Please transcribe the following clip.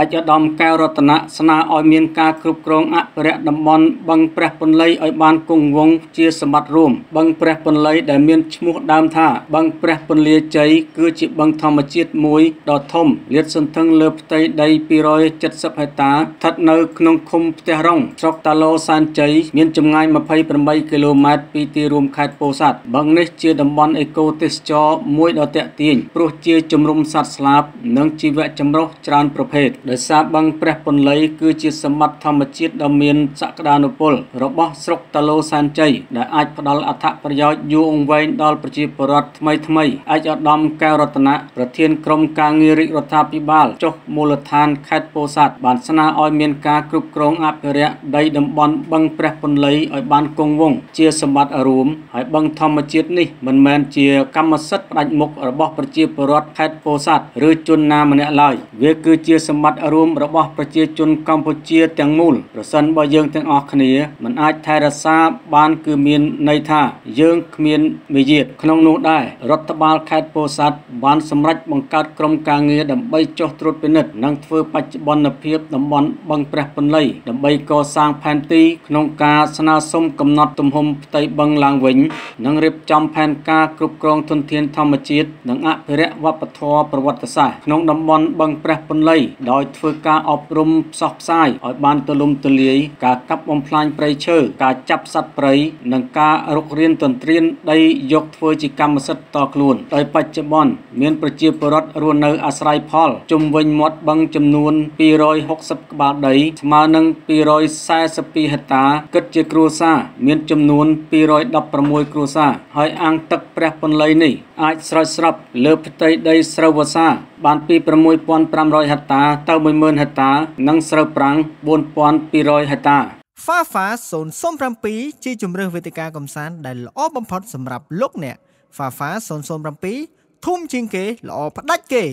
អជ្ជឧត្តមកែវរតនៈស្នើឲ្យមានការគ្រប់គ្រងអភិរក្សតំបន់បឹងព្រះពន្លៃឲ្យបានគង់វង្សជាសម្បត្តិរួមបឹងព្រះពន្លៃដែលមានឈ្មោះដើមថាបឹងព្រះពន្លាជ័យគឺជាបឹងធម្មជាតិមួយដ៏ធំលាតសន្ធឹងលើផ្ទៃដី270ហិកតាស្ថិតនៅក្នុងឃុំផ្ទះរងស្រុកតាឡូសានជ័យមានចម្ងាយ28គីឡូម៉ែត្រពីទីរួមខេត្តពោធិ៍សាត់បឹងនេះជាតំបន់អេកូទេសចរមួយដ៏ទាក់ទាញព្រោះជាជំរំសត្វស្លាបនិងជីវៈចម្រុះច្រើនប្រភេទដោយសារបឹងព្រះពន្លៃគឺជាសម្បត្តិធម្មជាតិដ៏មានសក្តានុពល របស់ស្រុកតាឡូសានជ័យដែលអាចផ្ដល់អត្ថប្រយោជន៍យូរអង្វែងដល់ប្រជាពលរដ្ឋថ្មីថ្មីឯកឧត្តមកែវរតនៈប្រធានក្រុមការងាររាជរដ្ឋាភិបាលចុះមូលដ្ឋានខេត្តពោធិ៍សាត់បានស្នើឲ្យមានការគ្រប់គ្រងអភិរក្សដីតំបន់បឹងព្រះពន្លៃឲ្យបានគង់វង្សជាសម្បត្តិរួមហើយបឹងធម្មជាតិនេះមិនមែនជាកម្មសិទ្ធិផ្ដាច់មុខរបស់ប្រជាពលរដ្ឋខេត្តពោធិ៍សាត់ឬជនណាម្នាក់ឡើយវាគឺជាសម្បត្តិរួមរបស់ប្រជាជនកម្ពុជាទាំងមូលប្រសិនបើយើងទាំងអស់គ្នាមិនអាចថែរក្សាបានគឺមានន័យថាយើងគ្មានមាយាទក្នុងនោះដែររដ្ឋបាលខេត្តពោធិ៍សាត់បានសម្រេចបង្កើតក្រុមការងារដើម្បីចុះត្រួតពិនិត្យនិងធ្វើបច្ចុប្បន្នភាពតំបន់បឹងព្រះពន្លៃដើម្បីកសាងផែនទីក្នុងការស្នើសុំកំណត់ទំហំផ្ទៃបឹងឡើងវិញនិងរៀបចំផែនការគ្រប់គ្រងធនធានធម្មជាតិនិងអភិរក្សវប្បធម៌ប្រវត្តិសាស្ត្រក្នុងតំបន់បឹងព្រះពន្លៃដោយធ្វើការអប់រំផ្សព្វផ្សាយឲ្យបានទូលំទូលាយការកាប់បំផ្លាញព្រៃឈើការចាប់សត្វព្រៃនិងការរុករានទន្ទ្រានដីយកធ្វើជាកម្មសិទ្ធិតខ្លួនដោយបច្ចុប្បន្នមានប្រជាពលរដ្ឋរស់នៅអាស្រ័យផលជុំវិញមាត់បឹងចំនួន260ក្បាលដីស្មើនឹង242ហិកតាគិតជាគ្រួសារមានចំនួន216គ្រួសារហើយអាងទឹកព្រះពន្លៃនេះអាចស្រោចស្រពលើផ្ទៃដីស្រូវវស្សាបានពី6500ហិកតាទៅ10000ហិកតា និងស្រូវប្រាំង4200ហិកតា Fafa 007ជាជំរើសវេទិកាកំសាន្តដែលល្អបំផុតសម្រាប់លោកអ្នក Fafa 007ធំជាងគេល្អផ្ដាច់គេ